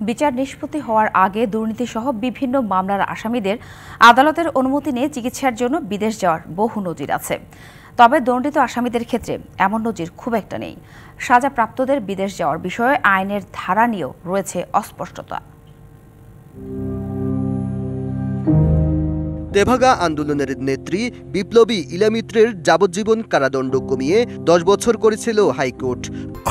বিচার নিষ্পত্তি হওয়ার আগে দুর্নীতিসহ বিভিন্ন মামলার আসামিদের আদালতের অনুমতি নিয়ে চিকিৎসার জন্য বিদেশ যাওয়ার বহু নজির আছে। তবে দণ্ডিত আসামিদের ক্ষেত্রে এমন নজির খুব একটা নেই। সাজাপ্রাপ্তদের বিদেশ যাওয়ার বিষয়ে আইনের ধারা নিয়েও রয়েছে অস্পষ্টতা। তেভাগা আন্দোলনের নেত্রী বিপ্লবী ইলামিত্রের যাবজ্জীবন কারাদণ্ড কমিয়ে দশ বছর করেছিল হাইকোর্ট।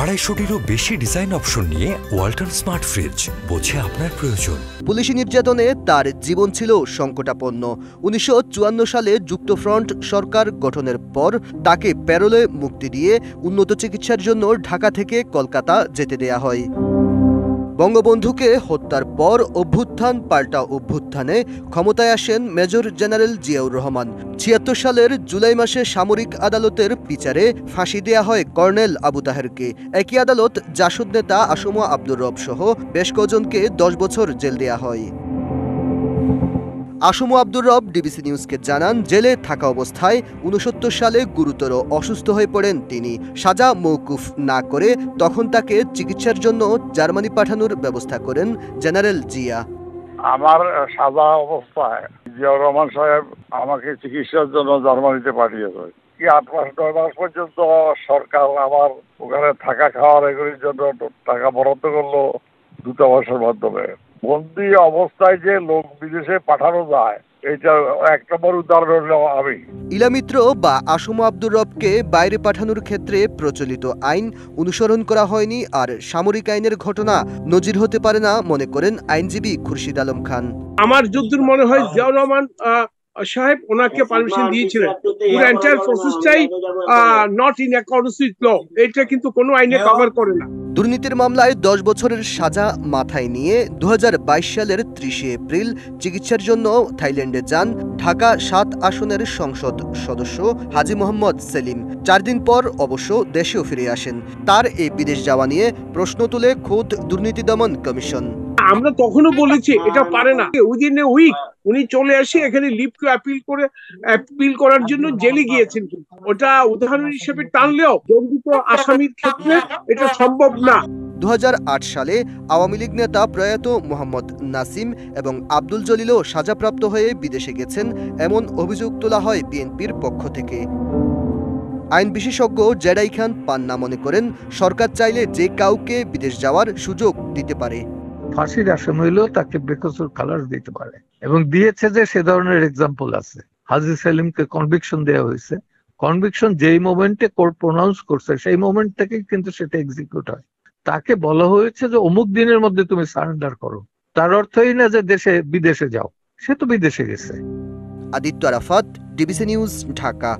আড়াইশোটিরও বেশি ডিজাইন অপশন নিয়ে ওয়াল্টন স্মার্ট ফ্রিজ বোঝে আপনার প্রয়োজন। পুলিশি নির্যাতনে তার জীবন ছিল সংকটাপন্ন। উনিশশো চুয়ান্ন সালে যুক্তফ্রন্ট সরকার গঠনের পর তাকে প্যারোলে মুক্তি দিয়ে উন্নত চিকিৎসার জন্য ঢাকা থেকে কলকাতা যেতে দেয়া হয়। বঙ্গবন্ধুকে হত্যার পর অভ্যুত্থান পাল্টা অভ্যুত্থানে ক্ষমতায় আসেন মেজর জেনারেল জিয়াউর রহমান। ছিয়াত্তর সালের জুলাই মাসে সামরিক আদালতের বিচারে ফাঁসি দেয়া হয় কর্নেল আবু তাহেরকে। একই আদালত জাসদ নেতা আসমা আব্দুর রব সহ বেশ কজনকে দশ বছর জেল দেয়া হয়। আসমু আব্দুর রব, ডিবিসি নিউজকে জানান, জেলে থাকা অবস্থায় উনসত্তর সালে গুরুতর অসুস্থ হয়ে পড়েন তিনি। সাজা মৌকুফ না করে তখন তাকে চিকিৎসার জন্য জার্মানি পাঠানোর ব্যবস্থা করেন জেনারেল জিয়া। আমার সাজা অবস্থায় জিয়াউর রহমান সাহেব আমাকে চিকিৎসার জন্য জার্মানিতে পাঠিয়েছে। কি আট মাস, নয় মাস পর্যন্ত সরকার আমার ওখানে থাকা খাওয়ার এগুলির জন্য টাকা বরাদ্দ করল দূতাবাসের মাধ্যমে। বন্দি অবস্থায় যে লোক বিদেশে পাঠানো যায় এটা এক নম্বর উদাহরণ হলো আমি। ইলামিত্র বা আসমু আব্দুর রবকে বাইরে পাঠানোর ক্ষেত্রে প্রচলিত আইন অনুসরণ করা হয়নি আর সামরিক আইনের ঘটনা নজির হতে পারে না মনে করেন আইনজীবী খুরশিদ আলম খান। আমার যদ্দূর মনে হয় জিয়াউর রহমান আহ, সাহেব ওনাকে পারমিশন দিয়েছিলেন। পুরো entire প্রসেসটাই not in accordance with law এটা কিন্তু কোনো আইনে কভার করে না। দুর্নীতির মামলায় দশ বছরের সাজা মাথায় নিয়ে দুহাজার বাইশ সালের ত্রিশে এপ্রিল চিকিৎসার জন্য থাইল্যান্ডে যান ঢাকা সাত আসনের সংসদ সদস্য হাজি মোহাম্মদ সেলিম। চার দিন পর অবশ্য দেশেও ফিরে আসেন। তার এই বিদেশ যাওয়া নিয়ে প্রশ্ন তুলে খোদ দুর্নীতি দমন কমিশন। আমরা তখনও বলেছি এটা পারে না। উইদিন এ উইক উনি চলে এসে এখানে লিভকে অ্যাপিল করে অ্যাপিল করার জন্য জেলে গিয়েছেন। ওটা উদাহরণ হিসেবে টানলেও দণ্ডিত আসামির ক্ষেত্রে এটা সম্ভব না। দু সালে আওয়ামী লীগ নেতা প্রয়াত মোহাম্মদ নাসিম এবং আব্দুল জলিলও সাজাপ্রাপ্ত হয়ে বিদেশে গেছেন এমন অভিযোগ তোলা হয় বিএনপির পক্ষ থেকে। আইন বিশেষজ্ঞ জেডাই খান পান্না মনে করেন সরকার চাইলে যে কাউকে বিদেশ যাওয়ার সুযোগ দিতে পারে। ফাঁসির আসামি হইলেও তাকে বেকসুর কালার দিতে পারে। এবং দিয়েছে যে সে ধরনের এক্সাম্পল আছে। হাজি সেলিমকে কনভিকশন দেওয়া হয়েছে। কনভিকশন যেই মোমেন্টে কোর্ট প্রোনাউন্স করছে, সেই মোমেন্ট থেকে কিন্তু সেটা এক্সিকিউট হয়। তাকে বলা হয়েছে যে, অমুক দিনের মধ্যে তুমি সারেন্ডার করো। তার অর্থই না যে দেশে, বিদেশে যাও। সে তো বিদেশে গেছে। Aditya Arafat DBC news Dhaka.